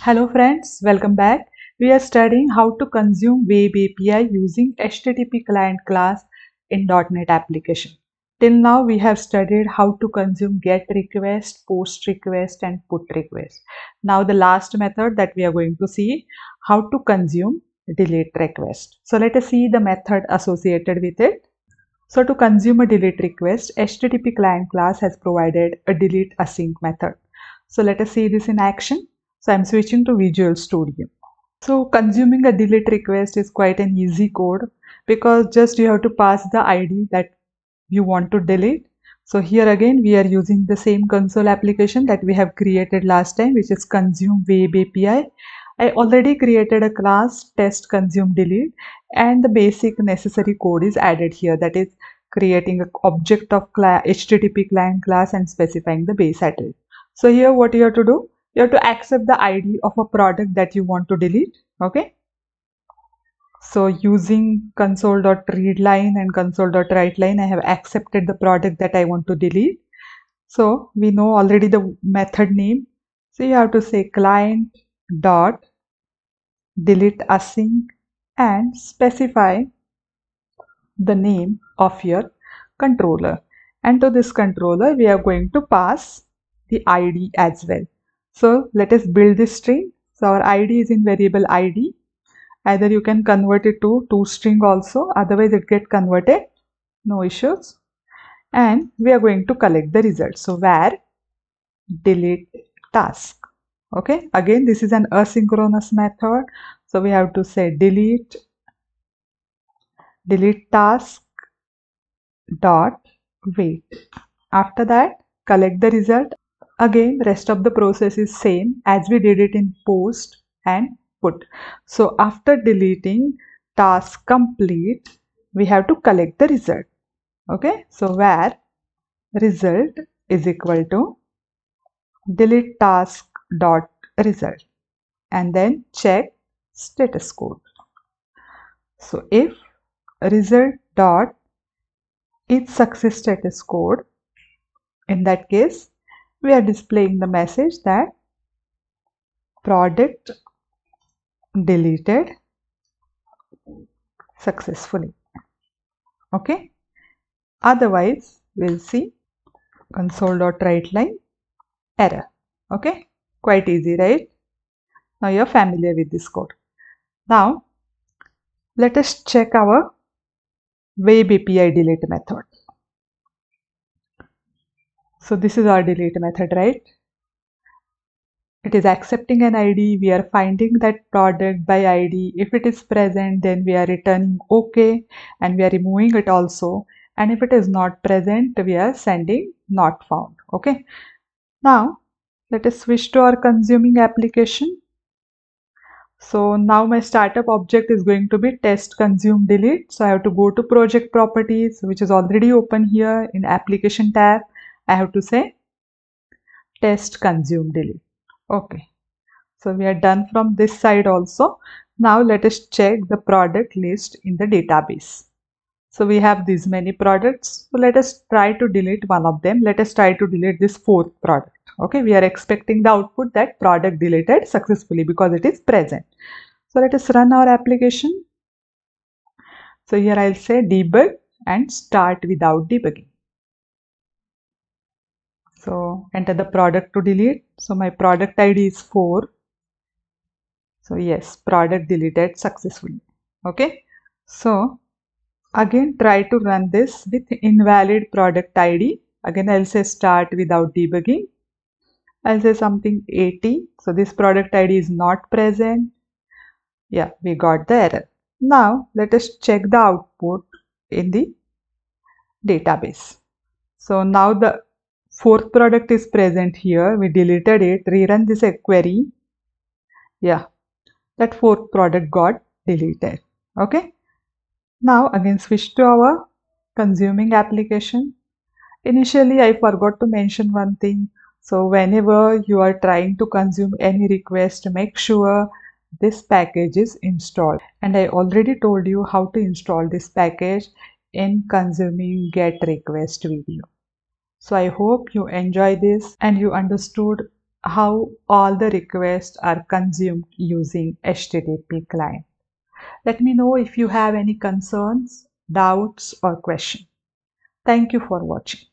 Hello friends, welcome back. We are studying how to consume Web API using HTTP client class in .NET application. Till now we have studied how to consume GET request, POST request and PUT request. Now the last method that we are going to see how to consume delete request. So let us see the method associated with it. So to consume a delete request, HTTP client class has provided a delete async method. So let us see this in action. So I'm switching to Visual Studio. So consuming a delete request is quite an easy code because just you have to pass the ID that you want to delete. So here again we are using the same console application that we have created last time which is consume web API. I already created a class test consume delete and the basic necessary code is added here that is creating an object of HTTP client class and specifying the base address. So here what you have to do you have to accept the id of a product that you want to delete okay? So using console.readline and console.writeline i have accepted the product that i want to delete. So we know already the method name. So you have to say client dot delete async and specify the name of your controller. And to this controller we are going to pass the id as well so let us build this string. So our id is in variable id. Either you can convert it to toString also, otherwise it get converted, no issues. And we are going to collect the result. So var delete task. Okay, again this is an asynchronous method. So we have to say delete delete task dot wait. After that collect the result Again, rest of the process is same as we did it in post and put. So after deleting task complete, we have to collect the result. Okay, so where result is equal to delete task dot result and then check status code. So if result dot is success status code, in that case we are displaying the message that product deleted successfully. Okay? Otherwise we'll see console.write line error. Okay? Quite easy right? Now you're familiar with this code. Now let us check our web api delete method so this is our delete method, right? It is accepting an ID. We are finding that product by ID. If it is present, then we are returning OK and we are removing it also. And if it is not present, we are sending not found. Okay. Now let us switch to our consuming application. So now my startup object is going to be test consume delete. So I have to go to project properties, which is already open here in application tab I have to say test consume delete. Okay. So we are done from this side also. Now let us check the product list in the database. So we have these many products. So let us try to delete one of them. Let us try to delete this fourth product. Okay, we are expecting the output that product deleted successfully because it is present. So let us run our application. So here I'll say debug and start without debugging. So enter the product to delete. So my product ID is 4. So yes, product deleted successfully. Okay. So again try to run this with invalid product ID. Again I'll say start without debugging. I'll say something 80. So this product ID is not present. Yeah, we got the error. Now let us check the output in the database. So now the fourth product is present here. We deleted it. Rerun this query. Yeah. That fourth product got deleted. Okay. Now again switch to our consuming application. Initially i forgot to mention one thing. So whenever you are trying to consume any request make sure this package is installed. And i already told you how to install this package in consuming get request video so I hope you enjoy this and you understood how all the requests are consumed using HTTP client. Let me know if you have any concerns, doubts or questions. Thank you for watching.